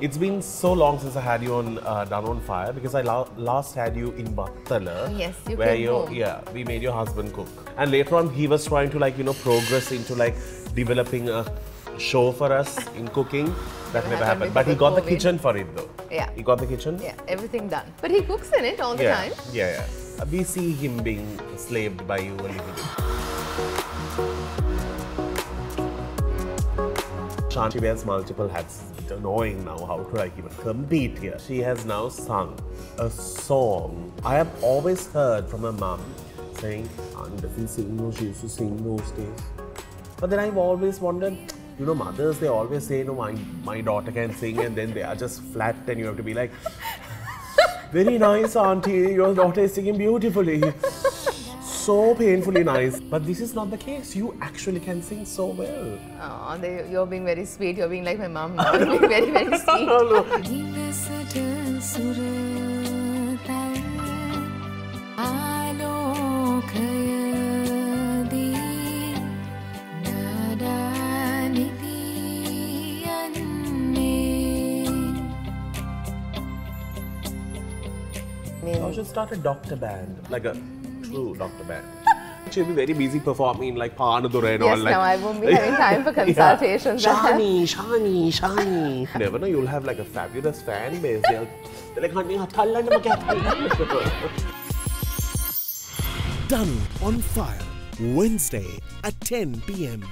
It's been so long since I had you on uh, Danu on Fire because I la- last had you in Battala. Yes, you where you yeah we made your husband cook, and later on he was trying to like you know progress into like developing a show for us in cooking. That Never happened happened, but he got of the kitchen for it though. Yeah. he got the kitchen. Yeah, everything done. But he cooks in it all the yeah, time. yeah, yeah. We see him being slaved by you a little bit. Shanti wears multiple hats. Annoying now how to like even compete here. She has now sung a song. I have always heard from her mum saying, Aunt doesn't sing, no, she used to sing those days. But then I've always wondered, you know, mothers, they always say, no, my, my daughter can sing, and then they are just flat, and you have to be like, very nice, auntie, your daughter is singing beautifully. so painfully nice. But this is not the case. You actually can sing so well. Oh, they, you're being very sweet. You're being like my mom now. You're being very, very sweet. I should start a doctor band, like a true doctor band. She'll be very busy performing in like Panadura and all. Yes, like, now I won't be having time for consultations. Yeah. Shani, Shani, Shani. Never know, you'll have like a fabulous fan base. They'll, they're like, honey, hathallan naman kaya hathallan." Danu on Fire, Wednesday at 10 p.m.